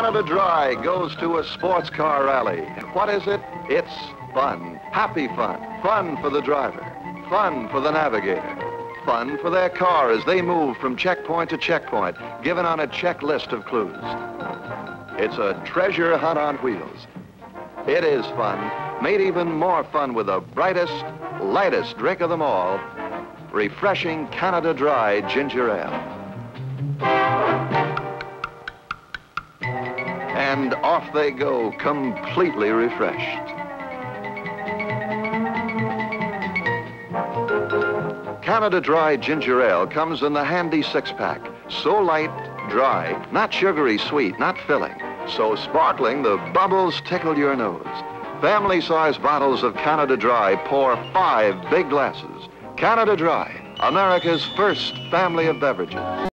Canada Dry goes to a sports car rally. What is it? It's fun. Happy fun. Fun for the driver. Fun for the navigator. Fun for their car as they move from checkpoint to checkpoint, given on a checklist of clues. It's a treasure hunt on wheels. It is fun, made even more fun with the brightest, lightest drink of them all, refreshing Canada Dry Ginger Ale. And off they go, completely refreshed. Canada Dry Ginger Ale comes in the handy six-pack. So light, dry, not sugary sweet, not filling. So sparkling, the bubbles tickle your nose. Family-sized bottles of Canada Dry pour five big glasses. Canada Dry, America's first family of beverages.